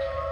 you